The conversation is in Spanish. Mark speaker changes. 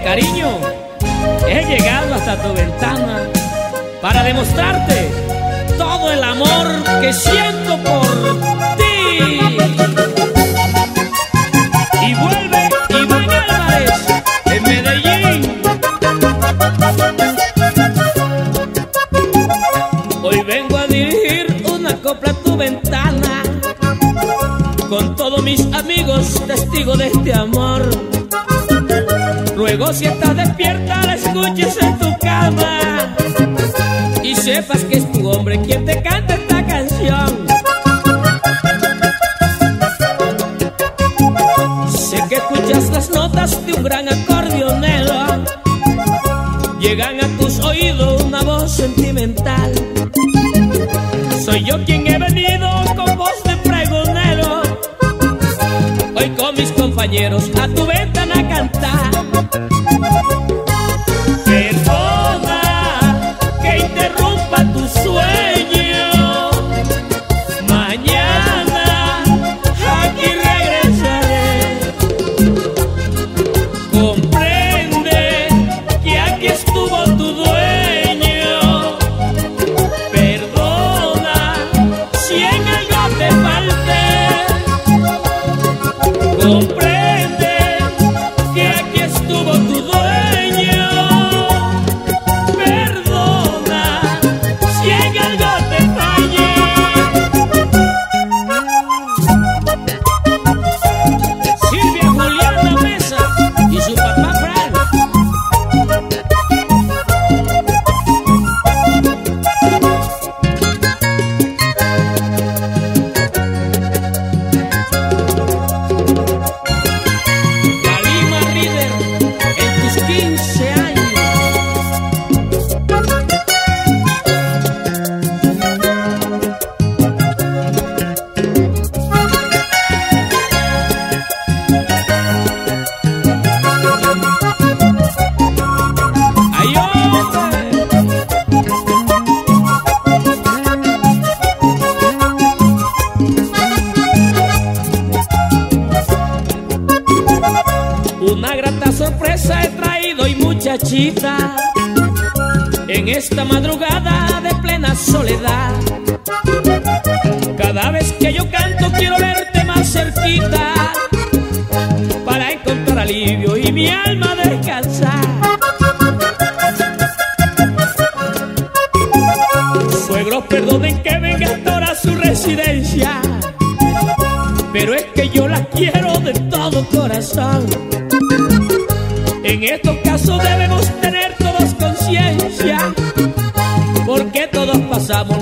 Speaker 1: Cariño, he llegado hasta tu ventana para demostrarte todo el amor que siento por ti. Y vuelve Iván Álvarez en Medellín. Hoy vengo a dirigir una copla a tu ventana con todos mis amigos testigos de este amor. Luego si estás despierta la escuches en tu cama y sepas que es tu hombre quien te canta esta canción. Sé que escuchas las notas de un gran acordeonero, llegan a tus oídos una voz sentimental. Soy yo quien he venido con voz de pregonero, hoy con mis compañeros a tu ventana estuvo tu Una grata sorpresa he traído y muchachita en esta madrugada de plena soledad. Cada vez que yo canto quiero verte más cerquita para encontrar alivio y mi alma descansar. Suegros, perdonen que venga hasta a su residencia, pero es que yo la quiero de todo corazón estos casos debemos tener todos conciencia, porque todos pasamos